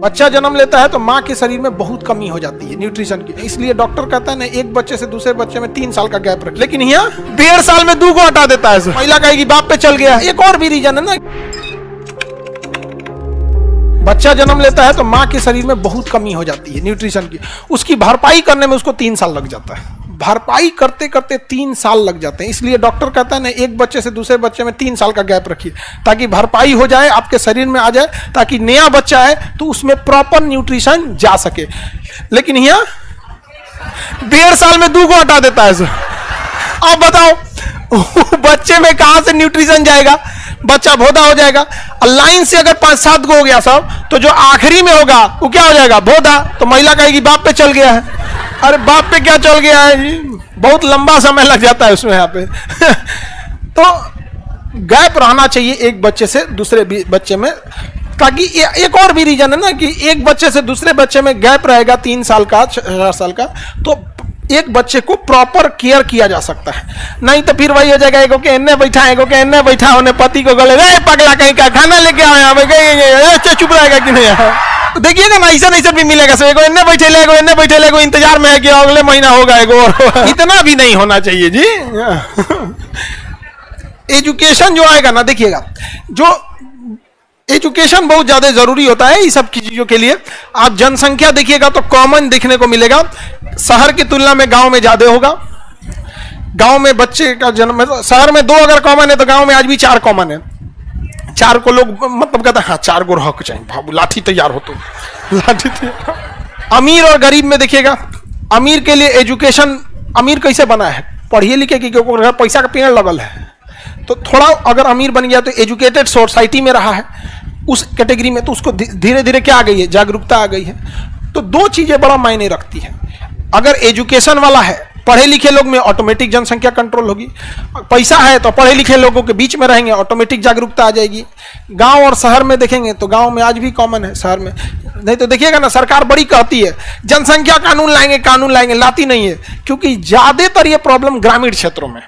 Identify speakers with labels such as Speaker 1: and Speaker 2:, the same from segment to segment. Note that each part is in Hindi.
Speaker 1: बच्चा जन्म लेता है तो माँ के शरीर में बहुत कमी हो जाती है न्यूट्रिशन की। इसलिए डॉक्टर कहता है ना एक बच्चे से दूसरे बच्चे में तीन साल का गैप रख। लेकिन यहाँ डेढ़ साल में दू को हटा देता है महिला कहेगी, बाप पे चल गया। एक और भी रीजन है ना। बच्चा जन्म लेता है तो माँ के शरीर में बहुत कमी हो जाती है न्यूट्रिशन की। उसकी भरपाई करने में उसको तीन साल लग जाता है। भरपाई करते करते तीन साल लग जाते हैं। इसलिए डॉक्टर कहता है ना एक बच्चे से दूसरे बच्चे में तीन साल का गैप रखिए, ताकि भरपाई हो जाए, आपके शरीर में आ जाए, ताकि नया बच्चा है तो उसमें प्रॉपर न्यूट्रिशन जा सके। लेकिन यहाँ डेढ़ साल में दू को हटा देता है अब बताओ बच्चे में कहा से न्यूट्रिशन जाएगा? बच्चा भोदा हो जाएगा। लाइन से अगर पाँच सात को हो गया सब तो जो आखिरी में होगा, वो क्या हो जाएगा? भोदा तो महिला कहेगी बाप पे चल गया है। अरे बाप पे क्या चल गया है जी? बहुत लंबा समय लग जाता है उसमें यहाँ पे। तो गैप रहना चाहिए एक बच्चे से दूसरे बच्चे में, ताकि एक और भी रीजन है ना कि एक बच्चे से दूसरे बच्चे में गैप रहेगा तीन साल का चार साल का तो एक बच्चे को प्रॉपर केयर किया जा सकता है। नहीं तो फिर वही हो जाएगा एगो के एन्ने बैठा एगो के एन्ने बैठा होने पति को गले पगला, कहीं का खाना लेके आओ यहाँ चुप रहेगा कि नहीं? तो देखिएगा ना ऐसा ऐसा भी मिलेगा सर एगो इन्ने बैठे एगो इन्ने बैठे एगो इंतज़ार में है कि अगले महीना होगा एगो इतना भी नहीं होना चाहिए जी। एजुकेशन जो आएगा ना देखिएगा जो एजुकेशन बहुत ज़्यादा ज़रूरी होता है इस सब चीज़ों के लिए। आप जनसंख्या देखिएगा तो कॉमन देखने को मिलेगा। शहर की तुलना में गाँव में ज़्यादा होगा। गाँव में बच्चे का जन्म शहर में दो अगर कॉमन है तो गाँव में आज भी चार कॉमन है। चार को लोग मतलब कहते हैं हाँ चार को हक चाहिए बाबू लाठी तैयार हो तो। लाठी तैयार। अमीर और गरीब में देखिएगा, अमीर के लिए एजुकेशन अमीर कैसे बना है? पढ़िए लिखे कि क्योंकि पैसा का पेड़ लगल है तो थोड़ा अगर अमीर बन गया तो एजुकेटेड सोसाइटी में रहा है, उस कैटेगरी में तो उसको धीरे धीरे क्या आ गई है? जागरूकता आ गई है। तो दो चीज़ें बड़ा मायने रखती है। अगर एजुकेशन वाला है पढ़े लिखे लोग में ऑटोमेटिक जनसंख्या कंट्रोल होगी। पैसा है तो पढ़े लिखे लोगों के बीच में रहेंगे ऑटोमेटिक जागरूकता आ जाएगी। गाँव और शहर में देखेंगे तो गाँव में आज भी कॉमन है, शहर में। नहीं तो देखिएगा ना, सरकार बड़ी कहती है, जनसंख्या कानून लाएँगे कानून लाएँगे, लाती नहीं है। क्योंकि ज़्यादातर ये प्रॉब्लम ग्रामीण क्षेत्रों में।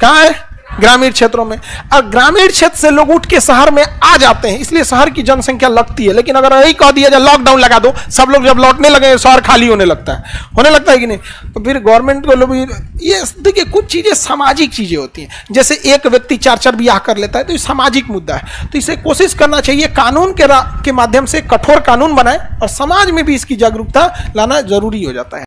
Speaker 1: कहाँ है? ग्रामीण क्षेत्रों में। और ग्रामीण क्षेत्र से लोग उठ के शहर में आ जाते हैं, इसलिए शहर की जनसंख्या लगती है। लेकिन अगर यही कह दिया जाए लॉकडाउन लगा दो, सब लोग जब लौटने लगे शहर खाली होने लगता है। होने लगता है कि नहीं? तो फिर गवर्नमेंट को लोग ये देखिए, कुछ चीज़ें सामाजिक चीज़ें होती हैं। जैसे एक व्यक्ति चार चार ब्याह कर लेता है तो ये सामाजिक मुद्दा है। तो इसे कोशिश करना चाहिए, कानून के के माध्यम से कठोर कानून बनाए और समाज में भी इसकी जागरूकता लाना ज़रूरी हो जाता है।